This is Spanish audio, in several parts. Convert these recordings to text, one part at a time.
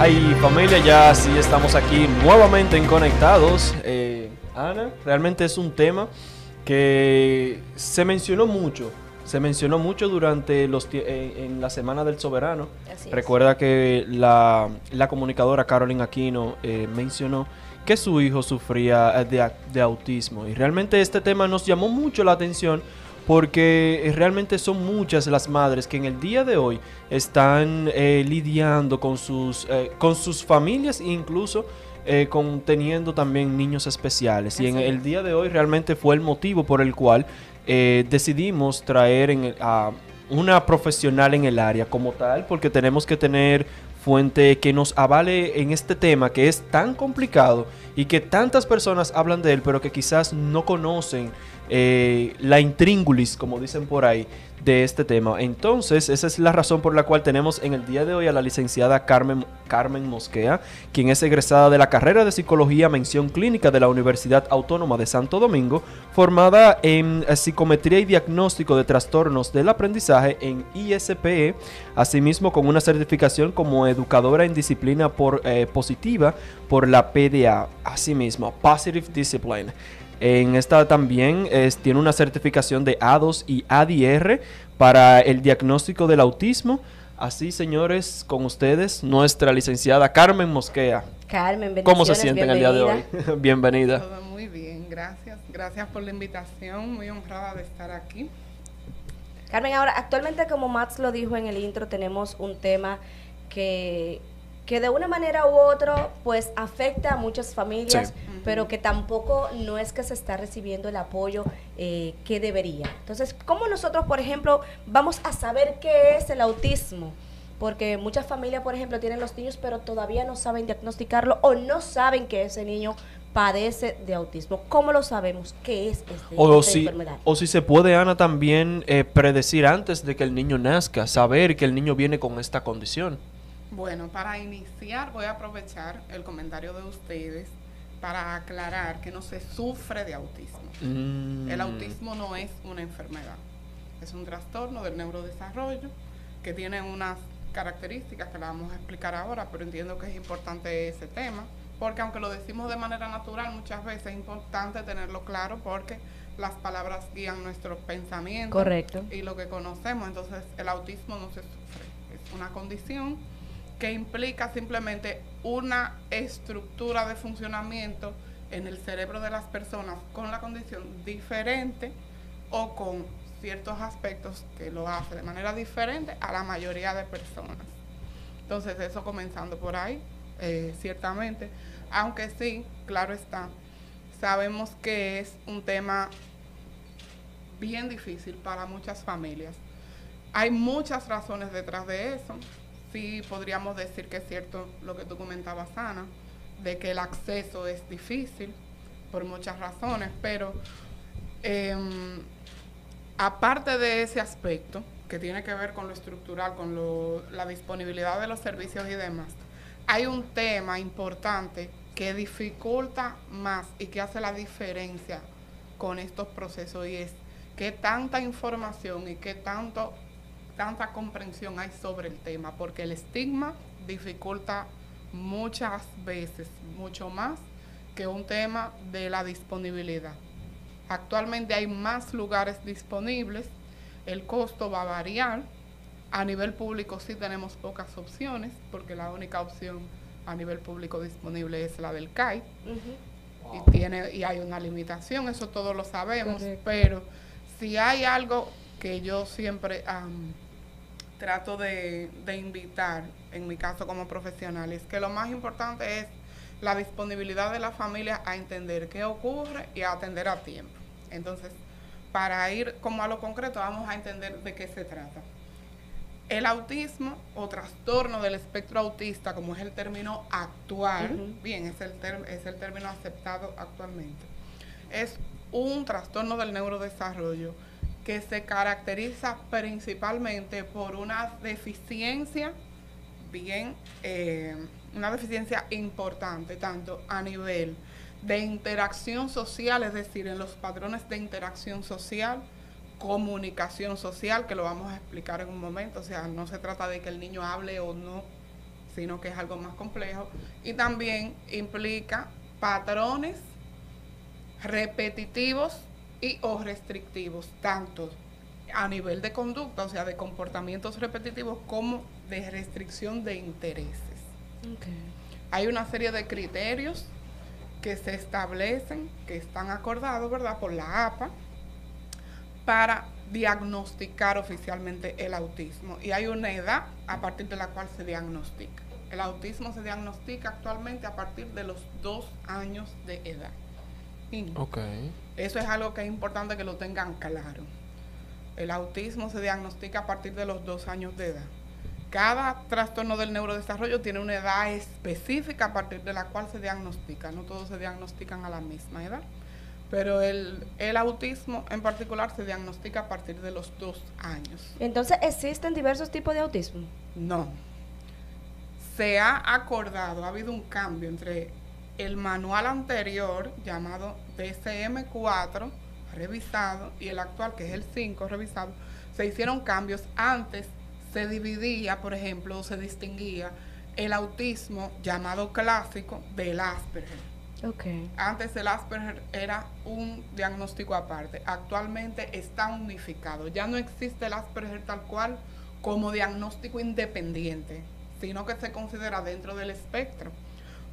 Ay, familia, ya sí estamos aquí nuevamente en Conectados. Eh, Ana, realmente es un tema que se mencionó mucho. Se mencionó mucho durante los en, la Semana del Soberano. Recuerda que la, comunicadora Carolyn Aquino eh, mencionó que su hijo sufría de, de autismo. Y realmente este tema nos llamó mucho la atención porque realmente son muchas las madres que en el día de hoy están eh, lidiando con sus, eh, con sus familias e incluso eh, con teniendo también niños especiales. y en el día de hoy realmente fue el motivo por el cual decidimos traer en, a una profesional en el área como tal, porque tenemos que tener fuente que nos avale en este tema que es tan complicado y que tantas personas hablan de él, pero que quizás no conocen eh, la intríngulis, como dicen por ahí, de este tema. Entonces, esa es la razón por la cual tenemos en el día de hoy a la licenciada Carmen, Carmen Mosquea, quien es egresada de la carrera de Psicología Mención Clínica de la Universidad Autónoma de Santo Domingo, formada en Psicometría y Diagnóstico de Trastornos del Aprendizaje en ISPE, asimismo con una certificación como educadora en disciplina eh, positiva por la PDA, asimismo, Positive Discipline. En esta también tiene una certificación de A2 y ADR para el diagnóstico del autismo. Así, señores, con ustedes, nuestra licenciada Carmen Mosquea. Carmen, ¿Cómo se sienten el día de hoy? bienvenida. Todo muy bien, gracias. Gracias por la invitación, muy honrada de estar aquí. Carmen, ahora, actualmente, como Max lo dijo en el intro, tenemos un tema que que de una manera u otra pues afecta a muchas familias, pero que tampoco no es que se está recibiendo el apoyo eh, que debería. Entonces, ¿cómo nosotros, por ejemplo, vamos a saber qué es el autismo? Porque muchas familias, por ejemplo, tienen los niños, pero todavía no saben diagnosticarlo o no saben que ese niño padece de autismo. ¿Cómo lo sabemos? ¿Qué es este, o esta si, enfermedad? O si se puede, Ana, también eh, predecir antes de que el niño nazca, saber que el niño viene con esta condición. Bueno, para iniciar voy a aprovechar el comentario de ustedes para aclarar que no se sufre de autismo. Mm. El autismo no es una enfermedad, es un trastorno del neurodesarrollo que tiene unas características que la vamos a explicar ahora, pero entiendo que es importante ese tema, porque aunque lo decimos de manera natural, muchas veces es importante tenerlo claro porque las palabras guían nuestros pensamientos Correcto. y lo que conocemos. Entonces, el autismo no se sufre, es una condición que implica simplemente una estructura de funcionamiento en el cerebro de las personas con la condición diferente o con ciertos aspectos que lo hace de manera diferente a la mayoría de personas. Entonces, eso comenzando por ahí, eh, ciertamente, aunque sí, claro está, sabemos que es un tema bien difícil para muchas familias. Hay muchas razones detrás de eso sí podríamos decir que es cierto lo que tú comentabas, Ana, de que el acceso es difícil por muchas razones, pero em, aparte de ese aspecto, que tiene que ver con lo estructural, con la disponibilidad de los servicios y demás, hay un tema importante que dificulta más y que hace la diferencia con estos procesos y es que tanta información y que tanto tanta comprensión hay sobre el tema, porque el estigma dificulta muchas veces, mucho más que un tema de la disponibilidad. Actualmente hay más lugares disponibles, el costo va a variar. A nivel público sí tenemos pocas opciones, porque la única opción a nivel público disponible es la del CAI. Y, tiene, y hay una limitación, eso todos lo sabemos, pero si hay algo que yo siempre trato de, invitar, en mi caso como profesional, es que lo más importante es la disponibilidad de la familia a entender qué ocurre y a atender a tiempo. Entonces, para ir como a lo concreto, vamos a entender de qué se trata. El autismo o trastorno del espectro autista, como es el término actual, bien, es el, es el término aceptado actualmente, es un trastorno del neurodesarrollo que se caracteriza principalmente por una deficiencia bien, eh, una deficiencia importante, tanto a nivel de interacción social, es decir, en los patrones de interacción social, comunicación social, que lo vamos a explicar en un momento, o sea, no se trata de que el niño hable o no sino que es algo más complejo. Y también implica patrones repetitivos y o restrictivos, tanto a nivel de conducta, o sea, de comportamientos repetitivos, como de restricción de intereses. Hay una serie de criterios que se establecen, que están acordados, ¿verdad?, por la APA, para diagnosticar oficialmente el autismo. Y hay una edad a partir de la cual se diagnostica. El autismo se diagnostica actualmente a partir de los dos años de edad. Okay. Eso es algo que es importante que lo tengan claro. El autismo se diagnostica a partir de los dos años de edad. Cada trastorno del neurodesarrollo tiene una edad específica a partir de la cual se diagnostica. No todos se diagnostican a la misma edad. Pero el, el autismo en particular se diagnostica a partir de los dos años. Entonces, ¿existen diversos tipos de autismo? No. Se ha acordado, ha habido un cambio entre el manual anterior llamado DCM4 revisado y el actual que es el 5 revisado, se hicieron cambios. Antes se dividía, por ejemplo, se distinguía el autismo llamado clásico del Asperger. Okay. Antes el Asperger era un diagnóstico aparte. Actualmente está unificado. Ya no existe el Asperger tal cual como diagnóstico independiente, sino que se considera dentro del espectro.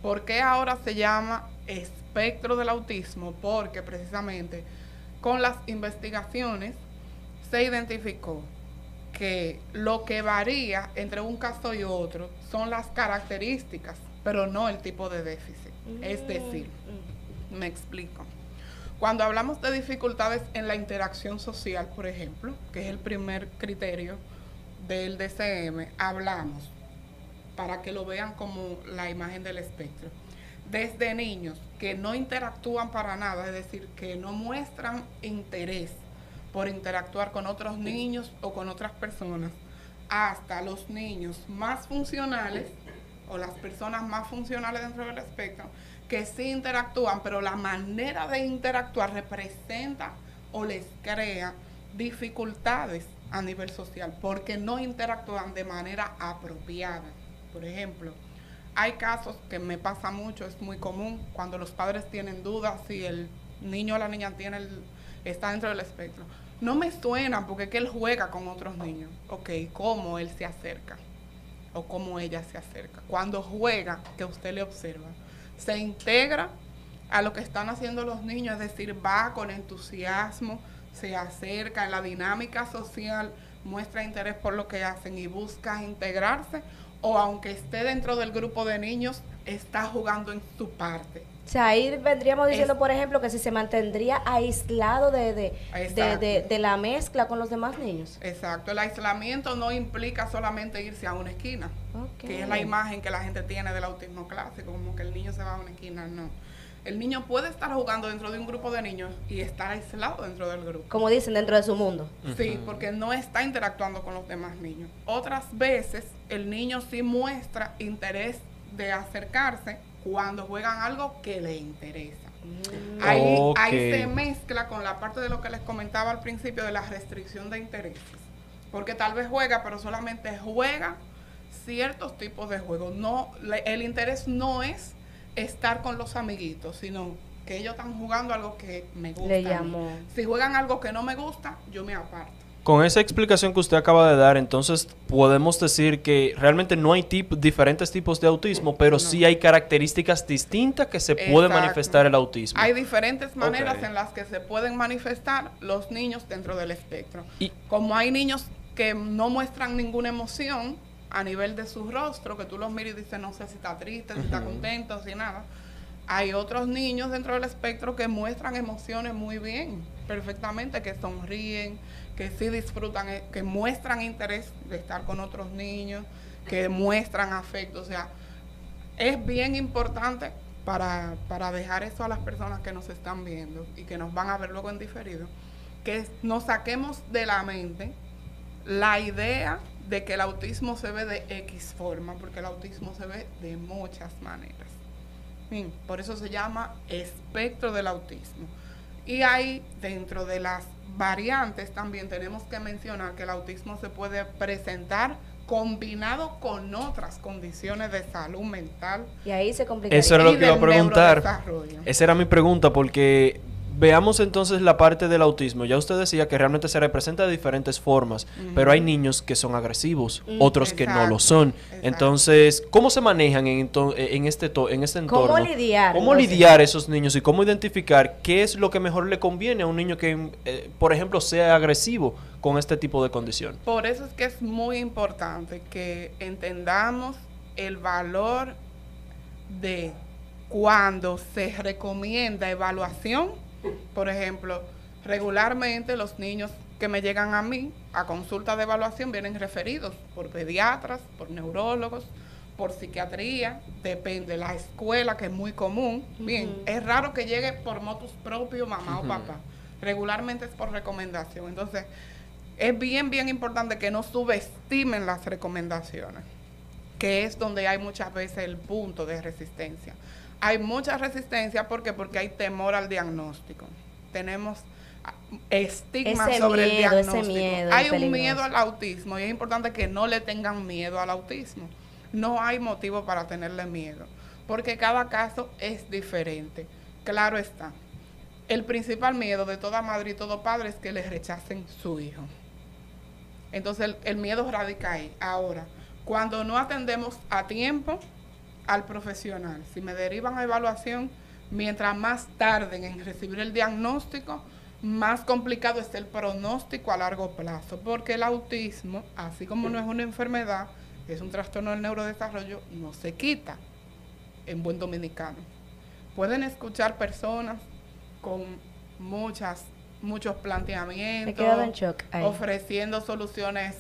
¿Por qué ahora se llama espectro del autismo? Porque precisamente con las investigaciones se identificó que lo que varía entre un caso y otro son las características, pero no el tipo de déficit. Es mm, decir, mm. me explico. Cuando hablamos de dificultades en la interacción social, por ejemplo, que es el primer criterio del DCM, hablamos para que lo vean como la imagen del espectro. Desde niños que no interactúan para nada, es decir, que no muestran interés por interactuar con otros niños o con otras personas, hasta los niños más funcionales o las personas más funcionales dentro del espectro, que sí interactúan, pero la manera de interactuar representa o les crea dificultades a nivel social, porque no interactúan de manera apropiada. Por ejemplo, hay casos que me pasa mucho, es muy común, cuando los padres tienen dudas si el niño o la niña tiene está dentro del espectro. No me suenan porque es que él juega con otros niños. Ok, ¿cómo él se acerca? O cómo ella se acerca. Cuando juega, que usted le observa, se integra a lo que están haciendo los niños, es decir, va con entusiasmo, se acerca en la dinámica social, muestra interés por lo que hacen y busca integrarse o aunque esté dentro del grupo de niños, está jugando en su parte. O sea, ahí vendríamos diciendo, por ejemplo, que si se mantendría aislado de, de, la mezcla con los demás niños. Exacto, el aislamiento no implica solamente irse a una esquina, que es la imagen que la gente tiene del autismo clásico, como que el niño se va a una esquina, no el niño puede estar jugando dentro de un grupo de niños y estar aislado dentro del grupo. Como dicen, dentro de su mundo. Sí, porque no está interactuando con los demás niños. Otras veces el niño sí muestra interés de acercarse cuando juegan algo que le interesa. Mm. Ahí, ahí se mezcla con la parte de lo que les comentaba al principio de la restricción de intereses. Porque tal vez juega, pero solamente juega ciertos tipos de juegos. No, el interés no es estar con los amiguitos, sino que ellos están jugando algo que me gusta. Le Si juegan algo que no me gusta, yo me aparto. Con esa explicación que usted acaba de dar, entonces podemos decir que realmente no hay diferentes tipos de autismo, pero sí hay características distintas que se puede manifestar el autismo. Hay diferentes maneras en las que se pueden manifestar los niños dentro del espectro. Y Como hay niños que no muestran ninguna emoción, a nivel de su rostro, que tú los miras y dices, no sé si está triste, si está contento, si nada. Hay otros niños dentro del espectro que muestran emociones muy bien, perfectamente, que sonríen, que sí disfrutan, eh, que muestran interés de estar con otros niños, que muestran afecto. O sea, es bien importante para, para dejar eso a las personas que nos están viendo y que nos van a ver luego en diferido, que nos saquemos de la mente la idea de que el autismo se ve de X forma, porque el autismo se ve de muchas maneras. Por eso se llama espectro del autismo. Y ahí, dentro de las variantes, también tenemos que mencionar que el autismo se puede presentar combinado con otras condiciones de salud mental. Y ahí se complica. Eso era lo que iba a preguntar. Esa era mi pregunta porque veamos entonces la parte del autismo. Ya usted decía que realmente se representa de diferentes formas, pero hay niños que son agresivos, Mm, otros que no lo son. exacto. Entonces, ¿cómo se manejan en, ento- en este to- en este ¿Cómo entorno? lidiar? ¿Cómo lidiar esos niños y cómo identificar qué es lo que mejor le conviene a un niño que, eh, por ejemplo, sea agresivo con este tipo de condición? Por eso es que es muy importante que entendamos el valor de cuando se recomienda evaluación. Por ejemplo, regularmente los niños que me llegan a mí a consulta de evaluación vienen referidos por pediatras, por neurólogos, por psiquiatría, depende la escuela que es muy común. Bien, es raro que llegue por motus propio mamá o papá. Regularmente es por recomendación. Entonces, es bien, bien importante que no subestimen las recomendaciones, que es donde hay muchas veces el punto de resistencia. Hay mucha resistencia ¿por qué? porque hay temor al diagnóstico. Tenemos ah, estigma Ese sobre miedo, el diagnóstico. miedo hay un miedo al autismo y es importante que no le tengan miedo al autismo. No hay motivo para tenerle miedo, porque cada caso es diferente. Claro está. El principal miedo de toda madre y todo padre es que le rechacen su hijo. Entonces el, el miedo radica ahí. Ahora, cuando no atendemos a tiempo al profesional, si me derivan a evaluación, mientras más tarden en recibir el diagnóstico, más complicado es el pronóstico a largo plazo, porque el autismo, así como no es una enfermedad, es un trastorno del neurodesarrollo, no se quita en buen dominicano. Pueden escuchar personas con muchas muchos planteamientos, ofreciendo soluciones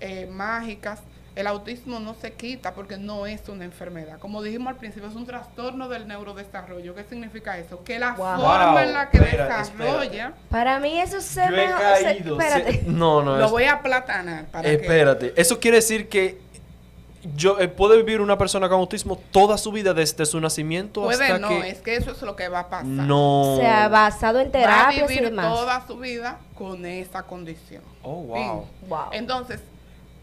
eh, mágicas. El autismo no se quita porque no es una enfermedad. Como dijimos al principio, es un trastorno del neurodesarrollo. ¿Qué significa eso? Que la Wow. forma Wow, en la que espera, desarrolla, Para mí eso se Yo he o sea, caído. espérate. se- no, no. lo es- voy a platanar para que Espérate, eso quiere decir que yo eh, puede vivir una persona con autismo toda su vida desde su nacimiento puede hasta no, que es que eso es lo que va a pasar. no. O sea, basado en va a y vivir demás. toda su vida con esa condición. Oh, wow. Wow. Entonces,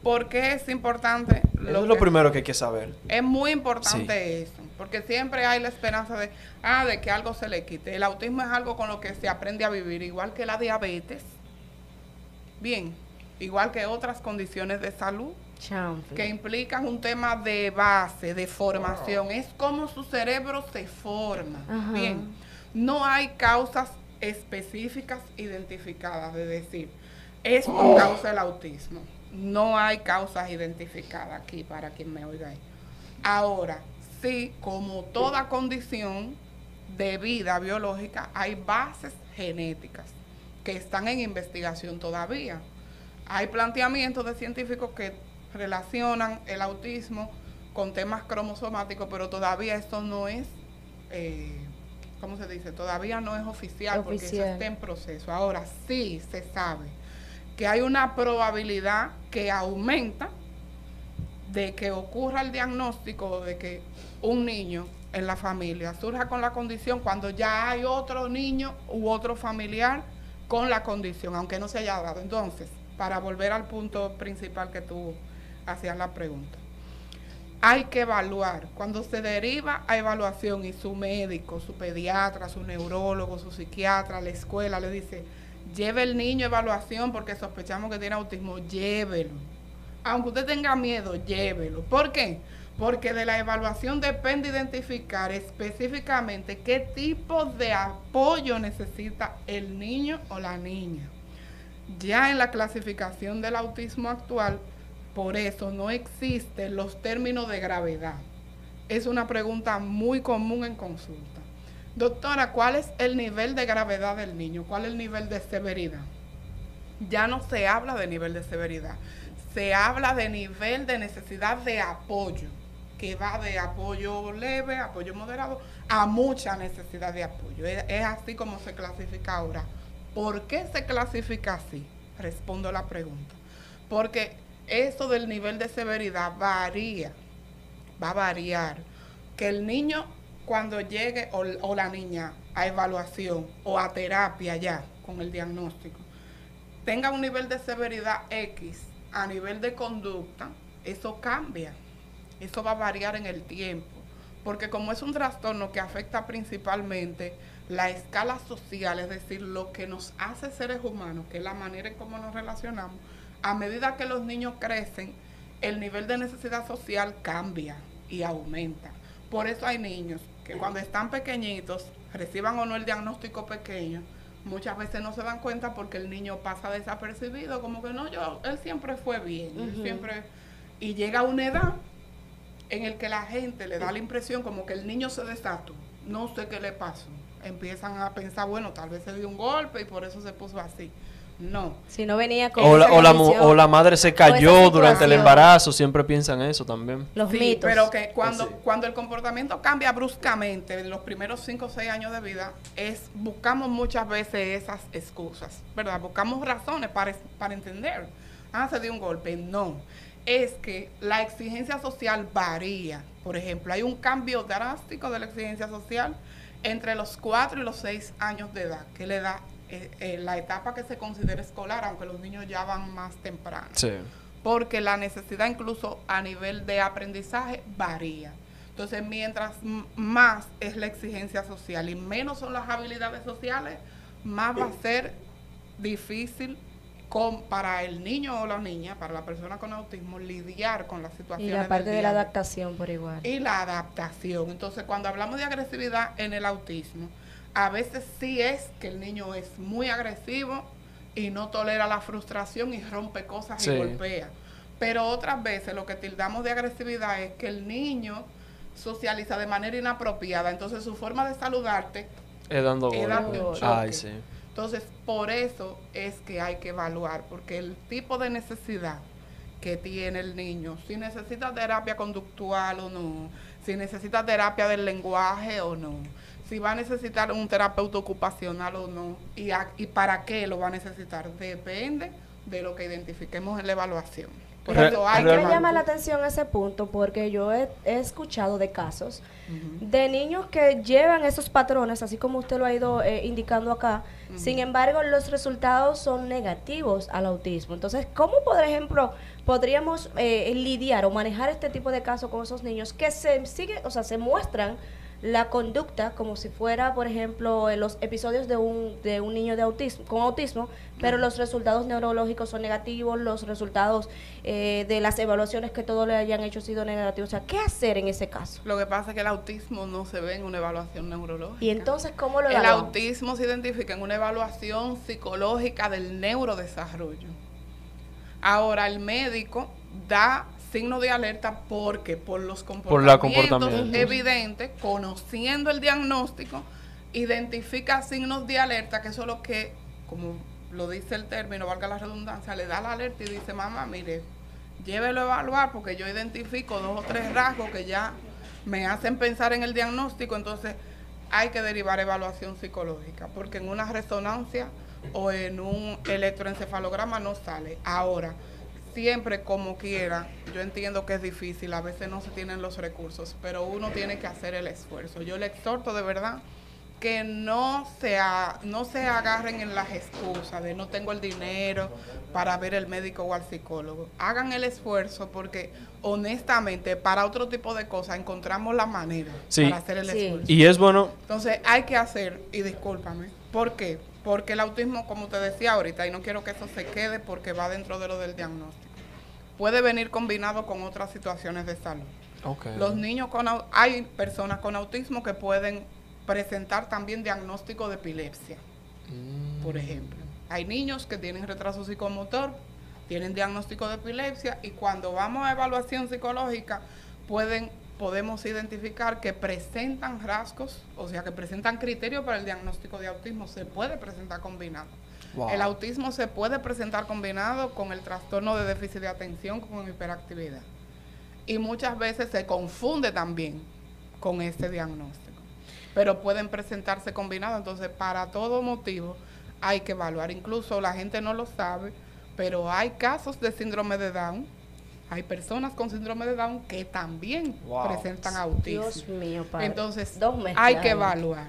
¿por qué es importante? Eso es lo primero que hay que saber. Es muy importante eso, porque siempre hay la esperanza de, ah, de que algo se le quite. El autismo es algo con lo que se aprende a vivir, igual que la diabetes. Bien, igual que otras condiciones de salud Chanfle. que implican un tema de base, de formación. Es como su cerebro se forma. Ajá. Bien, no hay causas específicas identificadas, de decir, esto causa el autismo. No hay causas identificadas aquí para quien me oiga ahí. Ahora, sí, como toda condición de vida biológica, hay bases genéticas que están en investigación todavía. Hay planteamientos de científicos que relacionan el autismo con temas cromosomáticos, pero todavía esto no es, eh, ¿cómo se dice? Todavía no es oficial, porque eso Oficial. está en proceso. Ahora sí se sabe que hay una probabilidad que aumenta de que ocurra el diagnóstico de que un niño en la familia surja con la condición cuando ya hay otro niño u otro familiar con la condición, aunque no se haya dado. Entonces, para volver al punto principal que tú hacías la pregunta, hay que evaluar. Cuando se deriva a evaluación y su médico, su pediatra, su neurólogo, su psiquiatra, la escuela le dice, lleve el niño a evaluación porque sospechamos que tiene autismo, llévelo. Aunque usted tenga miedo, llévelo. ¿Por qué? Porque de la evaluación depende identificar específicamente qué tipo de apoyo necesita el niño o la niña. Ya en la clasificación del autismo actual, por eso no existen los términos de gravedad. Es una pregunta muy común en consulta. Doctora, ¿cuál es el nivel de gravedad del niño? ¿Cuál es el nivel de severidad? Ya no se habla de nivel de severidad, se habla de nivel de necesidad de apoyo, que va de apoyo leve, apoyo moderado, a mucha necesidad de apoyo. Es, así como se clasifica ahora. ¿Por qué se clasifica así? Respondo la pregunta. Porque eso del nivel de severidad varía, va a variar. Que el niño cuando llegue o, o la niña a evaluación o a terapia ya con el diagnóstico, tenga un nivel de severidad X a nivel de conducta, eso cambia, eso va a variar en el tiempo, porque como es un trastorno que afecta principalmente la escala social, es decir, lo que nos hace seres humanos, que es la manera en cómo nos relacionamos, a medida que los niños crecen, el nivel de necesidad social cambia y aumenta. Por eso hay niños que cuando están pequeñitos, reciban o no el diagnóstico pequeño, muchas veces no se dan cuenta porque el niño pasa desapercibido, como que no, yo, él siempre fue bien, siempre, y llega a una edad en el que la gente le da la impresión como que el niño se desató, no sé qué le pasó, empiezan a pensar, bueno, tal vez se dio un golpe y por eso se puso así. No. Si no venía con o, la, o, la, madre se cayó durante el embarazo, siempre piensan eso también. Los mitos. Pero que cuando, cuando el comportamiento cambia bruscamente en los primeros 5 o 6 años de vida, es buscamos muchas veces esas excusas, ¿verdad? Buscamos razones para, para entender. Ah, se dio un golpe. No. Es que la exigencia social varía. Por ejemplo, hay un cambio drástico de la exigencia social entre los 4 y los 6 años de edad, que le da eh, eh, la etapa que se considera escolar, aunque los niños ya van más temprano. Porque la necesidad incluso a nivel de aprendizaje varía. Entonces, mientras más es la exigencia social y menos son las habilidades sociales, más va a ser difícil con, para el niño o la niña, para la persona con autismo, lidiar con las situaciones. Y la parte de la adaptación por igual. Y la adaptación. Entonces, cuando hablamos de agresividad en el autismo, a veces sí es que el niño es muy agresivo y no tolera la frustración y rompe cosas y golpea. Pero otras veces lo que tildamos de agresividad es que el niño socializa de manera inapropiada. Entonces su forma de saludarte es dando Ay, sí. Entonces por eso es que hay que evaluar, porque el tipo de necesidad que tiene el niño, si necesita terapia conductual o no, si necesita terapia del lenguaje o no, si va a necesitar un terapeuta ocupacional o no y, y para qué lo va a necesitar. Depende de lo que identifiquemos en la evaluación. Por eso hay me llama la atención ese punto porque yo he, escuchado de casos de niños que llevan esos patrones, así como usted lo ha ido eh, indicando acá. Sin embargo, los resultados son negativos al autismo. Entonces, ¿cómo, por ejemplo, podríamos eh, lidiar o manejar este tipo de casos con esos niños que se siguen, o sea, se muestran la conducta como si fuera, por ejemplo, los episodios de un, de un niño de autismo, con autismo, pero los resultados neurológicos son negativos, los resultados eh, de las evaluaciones que todos le hayan hecho han sido negativos. O sea, ¿qué hacer en ese caso? Lo que pasa es que el autismo no se ve en una evaluación neurológica. ¿Y entonces cómo lo El autismo se identifica en una evaluación psicológica del neurodesarrollo. Ahora, el médico da signo de alerta porque por los comportamientos, evidentes, conociendo el diagnóstico, identifica signos de alerta, que eso es lo que, como lo dice el término, valga la redundancia, le da la alerta y dice, mamá, mire, llévelo a evaluar porque yo identifico dos o tres rasgos que ya me hacen pensar en el diagnóstico, entonces hay que derivar evaluación psicológica, porque en una resonancia o en un electroencefalograma no sale. Ahora, siempre como quiera, yo entiendo que es difícil, a veces no se tienen los recursos, pero uno tiene que hacer el esfuerzo. Yo le exhorto de verdad que no se, no se agarren en las excusas de no tengo el dinero para ver el médico o al psicólogo. Hagan el esfuerzo porque honestamente para otro tipo de cosas encontramos la manera para hacer el esfuerzo. Y es bueno. Entonces hay que hacer, y discúlpame, ¿por qué? Porque el autismo, como te decía ahorita, y no quiero que eso se quede porque va dentro de lo del diagnóstico puede venir combinado con otras situaciones de salud. Los niños con hay personas con autismo que pueden presentar también diagnóstico de epilepsia, mm. por ejemplo. Hay niños que tienen retraso psicomotor, tienen diagnóstico de epilepsia y cuando vamos a evaluación psicológica pueden podemos identificar que presentan rasgos, o sea, que presentan criterios para el diagnóstico de autismo, se puede presentar combinado. El autismo se puede presentar combinado con el trastorno de déficit de atención, con hiperactividad. Y muchas veces se confunde también con este diagnóstico. Pero pueden presentarse combinados. Entonces, para todo motivo hay que evaluar. Incluso la gente no lo sabe, pero hay casos de síndrome de Down hay personas con síndrome de Down que también Wow. presentan autismo. Dios mío, padre. Entonces, hay que evaluar.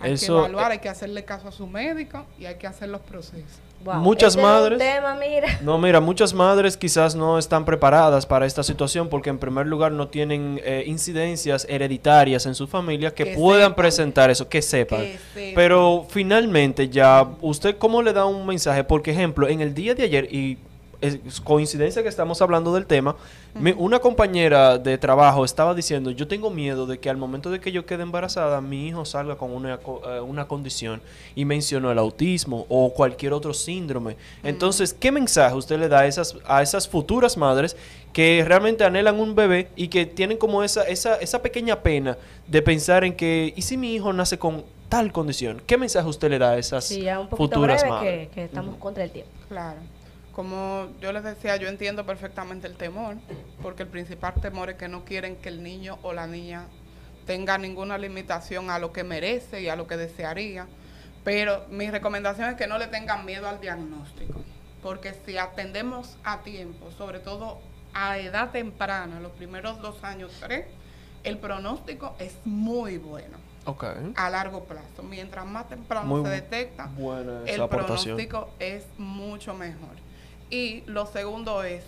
Hay Eso- que evaluar, hay que hacerle caso a su médico y hay que hacer los procesos. Wow, Muchas este madres- tema, mira. No, mira, muchas madres quizás no están preparadas para esta situación porque en primer lugar no tienen eh, incidencias hereditarias en su familia que, Que puedan sepan. presentar eso, que sepan. Que sepan. Pero finalmente ya, ¿usted cómo le da un mensaje? Por ejemplo, en el día de ayer, y es coincidencia que estamos hablando del tema, mi- una compañera de trabajo estaba diciendo, yo tengo miedo de que al momento de que yo quede embarazada, mi hijo salga con una, co- eh, una condición y mencionó el autismo o cualquier otro síndrome. Entonces, ¿qué mensaje usted le da a esas, a esas futuras madres que realmente anhelan un bebé y que tienen como esa, esa, esa pequeña pena de pensar en que, ¿y si mi hijo nace con tal condición? ¿Qué mensaje usted le da a esas Sí, ya un futuras breve madres? que, que estamos contra el tiempo. Claro. Como yo les decía, yo entiendo perfectamente el temor, porque el principal temor es que no quieren que el niño o la niña tenga ninguna limitación a lo que merece y a lo que desearía. Pero mi recomendación es que no le tengan miedo al diagnóstico, porque si atendemos a tiempo, sobre todo a edad temprana, los primeros dos años, tres, el pronóstico es muy bueno a largo plazo. Mientras más temprano Muy se detecta, el aportación. pronóstico es mucho mejor. Y lo segundo es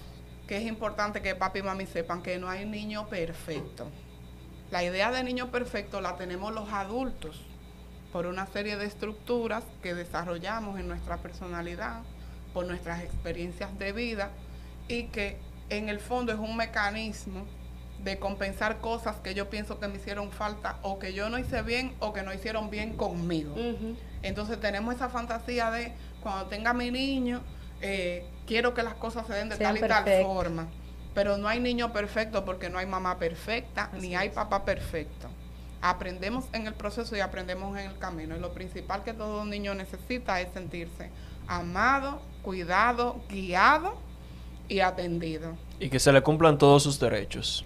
que es importante que papi y mami sepan que no hay niño perfecto. La idea de niño perfecto la tenemos los adultos por una serie de estructuras que desarrollamos en nuestra personalidad, por nuestras experiencias de vida y que en el fondo es un mecanismo de compensar cosas que yo pienso que me hicieron falta o que yo no hice bien o que no hicieron bien conmigo. Entonces tenemos esa fantasía de cuando tenga mi niño, eh, quiero que las cosas se den de Sean tal y tal forma. Pero no hay niño perfecto porque no hay mamá perfecta, Así ni hay papá perfecto. Aprendemos en el proceso y aprendemos en el camino. Y lo principal que todo niño necesita es sentirse amado, cuidado, guiado y atendido. Y que se le cumplan todos sus derechos.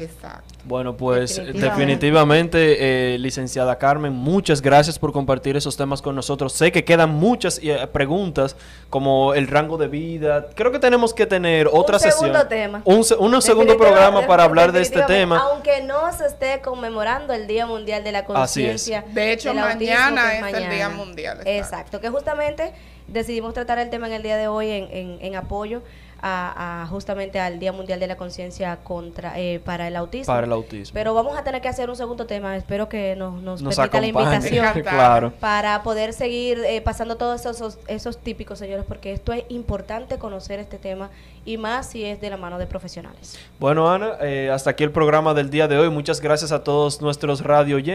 Exacto. Bueno, pues Definitivamente. definitivamente, eh, licenciada Carmen, muchas gracias por compartir esos temas con nosotros. Sé que quedan muchas eh, preguntas como el rango de vida. Creo que tenemos que tener otra un sesión. segundo tema. Un, se- un segundo programa para hablar de este tema. Aunque no se esté conmemorando el Día Mundial de la Así es. Conciencia. De hecho, autismo, mañana es el Día Mundial, exacto. Exacto, que justamente decidimos tratar el tema en el día de hoy en, en- en apoyo a, a justamente al Día Mundial de la Conciencia contra eh, para el autismo. Para el autismo. Pero vamos a tener que hacer un segundo tema. Espero que nos, nos, Nos permita la invitación claro. para poder seguir eh, pasando todos esos, esos típicos, señores, porque esto es importante conocer este tema y más si es de la mano de profesionales. Bueno, Ana, eh, hasta aquí el programa del día de hoy. Muchas gracias a todos nuestros radio oyentes.